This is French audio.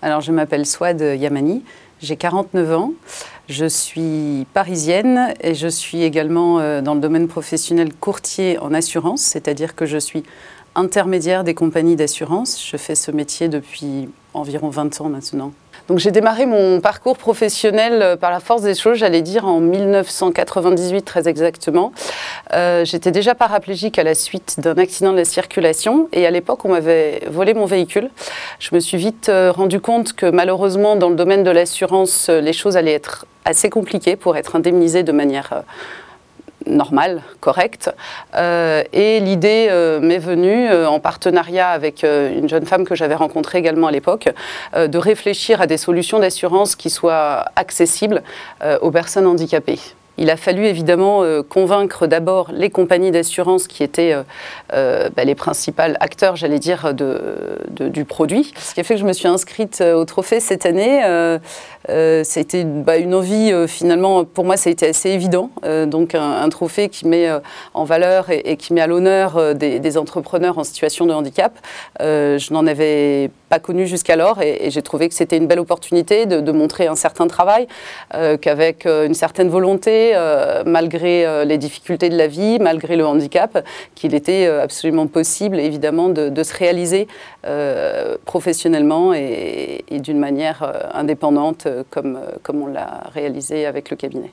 Alors, je m'appelle Swad Yamani, j'ai 49 ans, je suis parisienne et je suis également euh, dans le domaine professionnel courtier en assurance, c'est-à-dire que je suis intermédiaire des compagnies d'assurance. Je fais ce métier depuis environ 20 ans maintenant. Donc j'ai démarré mon parcours professionnel euh, par la force des choses, j'allais dire en 1998 très exactement. Euh, j'étais déjà paraplégique à la suite d'un accident de la circulation et à l'époque on m'avait volé mon véhicule. Je me suis vite euh, rendu compte que malheureusement dans le domaine de l'assurance les choses allaient être assez compliquées pour être indemnisées de manière normale, correcte. Euh, et l'idée euh, m'est venue, euh, en partenariat avec une jeune femme que j'avais rencontrée également à l'époque, de réfléchir à des solutions d'assurance qui soient accessibles aux personnes handicapées. Il a fallu évidemment convaincre d'abord les compagnies d'assurance qui étaient bah, les principales acteurs, j'allais dire, de, du produit. Ce qui a fait que je me suis inscrite au trophée cette année. C'était bah, une envie, finalement, pour moi, ça a été assez évident. donc un, trophée qui met en valeur et, qui met à l'honneur des, entrepreneurs en situation de handicap. je n'en avais pas connu jusqu'alors et, j'ai trouvé que c'était une belle opportunité de, montrer un certain travail, qu'avec une certaine volonté, euh, malgré euh, les difficultés de la vie, malgré le handicap, qu'il était euh, absolument possible, évidemment, de, se réaliser professionnellement et d'une manière indépendante, comme, comme on l'a réalisé avec le cabinet.